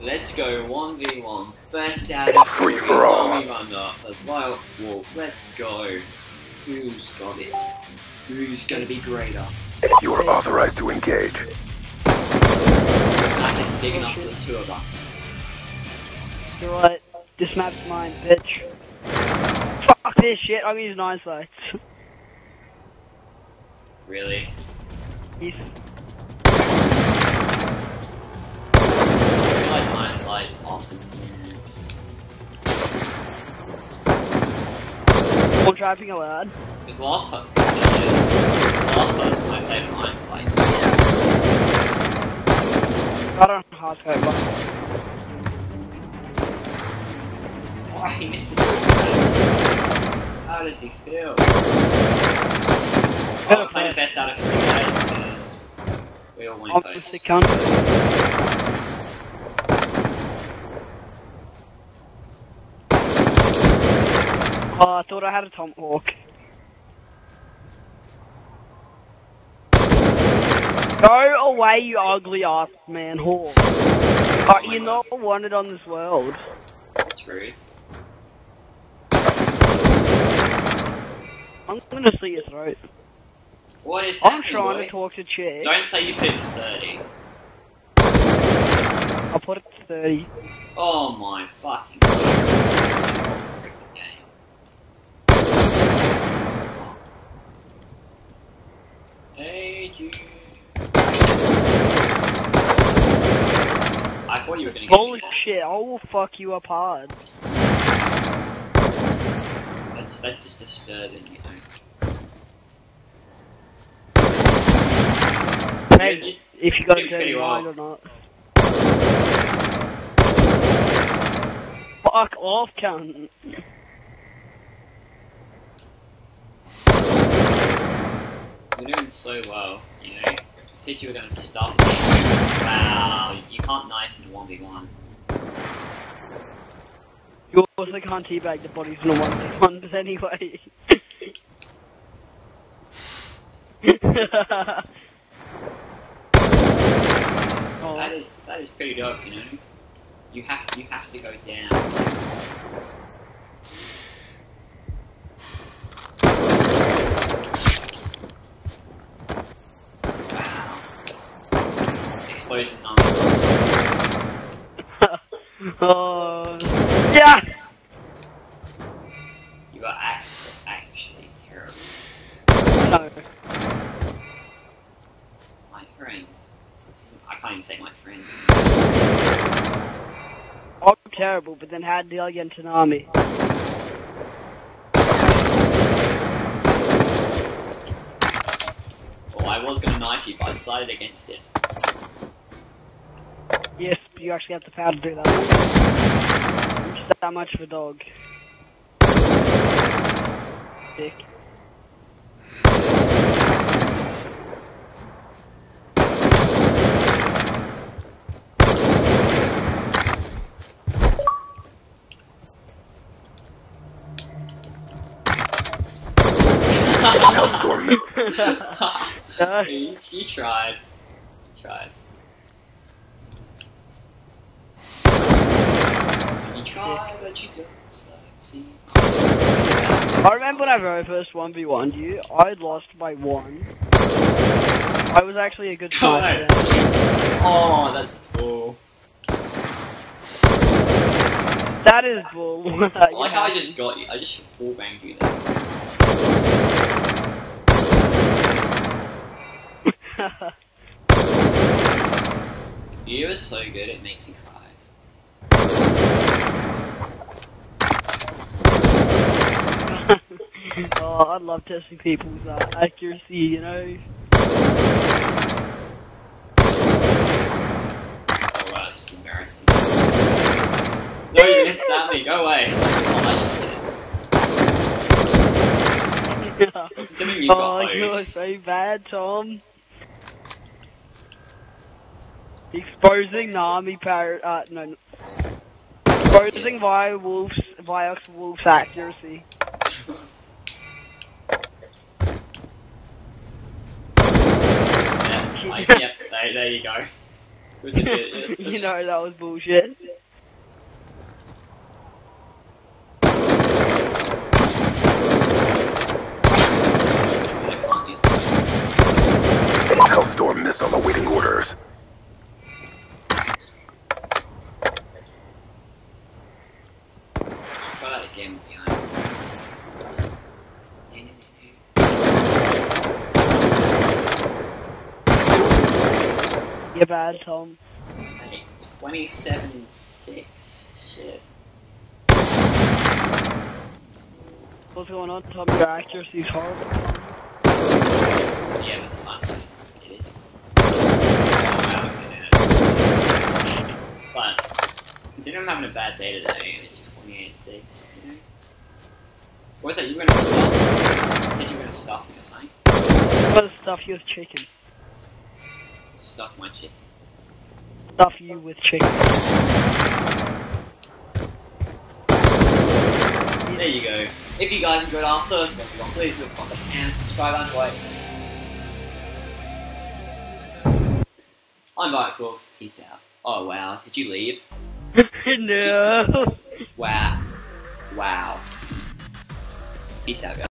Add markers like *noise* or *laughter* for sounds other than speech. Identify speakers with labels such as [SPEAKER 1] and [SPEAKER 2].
[SPEAKER 1] Let's go 1v1. First out of
[SPEAKER 2] Free for all.
[SPEAKER 1] Runner as Viox Wolf. Let's go. Who's got it? Who's gonna be greater?
[SPEAKER 2] You are authorized to engage.
[SPEAKER 1] That is big enough for the two of us.
[SPEAKER 3] You're right. This map's mine, bitch. Fuck this shit. I'm using nine sights.
[SPEAKER 1] Really?
[SPEAKER 3] He's
[SPEAKER 1] slides
[SPEAKER 3] one trapping allowed.
[SPEAKER 1] Because last per- last person I played.
[SPEAKER 3] I don't know how to go, but
[SPEAKER 1] Why he missed his How does he feel? Oh,
[SPEAKER 3] Better
[SPEAKER 1] we're playing
[SPEAKER 3] play.
[SPEAKER 1] best out of three guys because we all
[SPEAKER 3] I'm
[SPEAKER 1] posts.
[SPEAKER 3] just a cunt. Oh, I thought I had a tomahawk. Go away, you ugly ass man whore. Oh, you're not wanted on this world.
[SPEAKER 1] That's rude.
[SPEAKER 3] I'm gonna see your throat.
[SPEAKER 1] What is
[SPEAKER 3] I'm
[SPEAKER 1] happening,
[SPEAKER 3] trying
[SPEAKER 1] boy?
[SPEAKER 3] to talk to Chick.
[SPEAKER 1] Don't say you put it to 30.
[SPEAKER 3] I'll put it to 30.
[SPEAKER 1] Oh my fucking god. Freaking game. Hey, Jude. I thought you were gonna
[SPEAKER 3] Holy shit, I will fuck you up hard.
[SPEAKER 1] That's, that's just disturbing, you know.
[SPEAKER 3] Hey, if you got a
[SPEAKER 1] you
[SPEAKER 3] dirty mind or not. Fuck off, cunt.
[SPEAKER 1] You're doing so well, you know. You said you were gonna stop me. Wow, you can't knife in a 1v1.
[SPEAKER 3] You also can't teabag the bodies in a one to one, but *laughs* anyway. *laughs*
[SPEAKER 1] That is that is pretty dope, you know. You have you have to go down. Wow. Number. *laughs*
[SPEAKER 3] oh, yeah.
[SPEAKER 1] You are actually, actually terrible.
[SPEAKER 3] No.
[SPEAKER 1] My friend. I can't even say my friend.
[SPEAKER 3] I'm terrible, but then how did I get into an army?
[SPEAKER 1] I was gonna knife you, but I decided against it.
[SPEAKER 3] Yes, but you actually have the power to do that. I'm just that much of a dog. Dick.
[SPEAKER 2] Hellstorm.
[SPEAKER 3] No.
[SPEAKER 1] you, you tried. You tried. You but you don't succeed.
[SPEAKER 3] I remember when I very first 1v1'd you, I lost by one. I was actually a good
[SPEAKER 1] Go
[SPEAKER 3] sniper
[SPEAKER 1] Oh, that's bull.
[SPEAKER 3] That is bull. *laughs*
[SPEAKER 1] I like how I just got you. I just wall banged you there. *laughs* You are so good, it makes me cry.
[SPEAKER 3] Oh, I love testing people's uh, accuracy, you know.
[SPEAKER 1] Oh wow, just embarrassing. No, you missed that me. Go away. *laughs* Oh. Considering you got
[SPEAKER 3] oh, you're so bad, Tom. Exposing Nami par- uh, no. Exposing Viox Wolf's, Viox Wolf's accuracy.
[SPEAKER 1] Like, *laughs* yep, there, there you go. bit. *laughs*
[SPEAKER 3] you know that was bullshit.
[SPEAKER 1] I can't use.
[SPEAKER 2] Hellstorm missile awaiting orders.
[SPEAKER 1] Try that again with the eyes.
[SPEAKER 3] You're bad, Tom.
[SPEAKER 1] Hey, 27 6. Shit.
[SPEAKER 3] What's going on, Tom? Your accuracy's horrible.
[SPEAKER 1] Yeah, but this last one, it is. Wow, okay. But, considering I'm having a bad day today, it's 28 6, you know? What was that? You were gonna stuff? You said you were gonna stuff me or something?
[SPEAKER 3] What stuff you with chicken?
[SPEAKER 1] Stuff my chicken.
[SPEAKER 3] Stuff you with chicken.
[SPEAKER 1] There you go. If you guys enjoyed our first one, please leave a comment and subscribe and like. I'm Viox Wolf. Peace out. Oh wow, did you leave? *laughs*
[SPEAKER 3] no.
[SPEAKER 1] Wow. Wow. Peace out, guys.